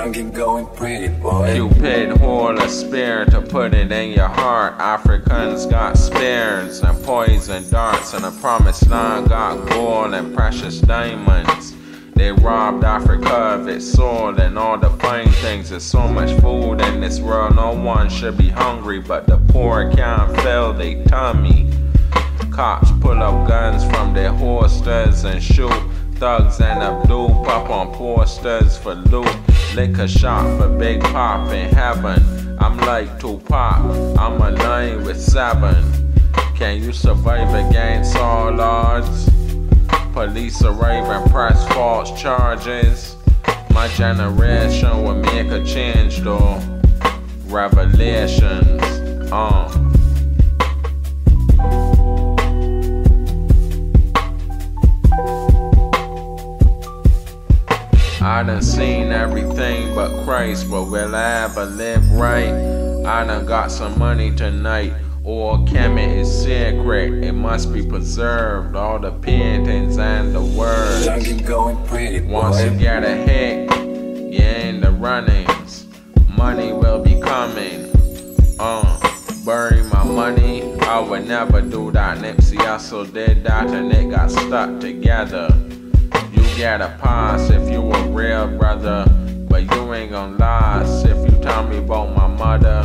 tongue going pretty boy. You paid a spear to put it in your heart. Africans got spears and poison darts, and the promised land got gold and precious diamonds. They robbed Africa of its soil and all the fine things. There's so much food in this world, no one should be hungry, but the poor can't fill their tummy. Cops pull up guns from their holsters and shoot thugs and Abdul pop on posters for loot. Liquor shop for Big Pop in heaven. I'm like Tupac, I'm aligned with seven. Can you survive against all odds? Police arrive and press false charges. My generation will make a change though. Revelations, uh. I done seen everything but Christ, but will I ever live right? I done got some money tonight. Or Kemet is secret, it must be preserved. All the paintings and the words. going pretty, Once you get a hit, you're in the runnings. Money will be coming. Uh, bury my money. I would never do that. Nipsey also did that and it got stuck together. Get a pass if you a real brother, but you ain't gonna last if you tell me about my mother.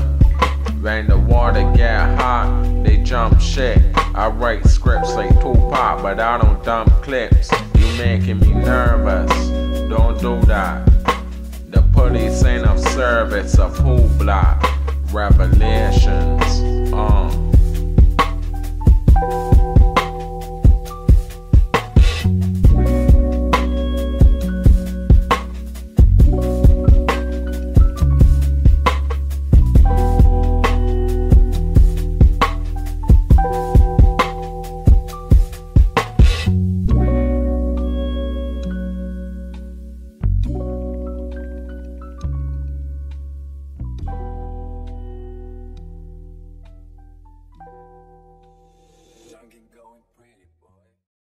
When the water get hot, they jump shit. I write scripts like Tupac, but I don't dump clips. You making me nervous. Don't do that. The police ain't of service of who block. Revelations. Uh.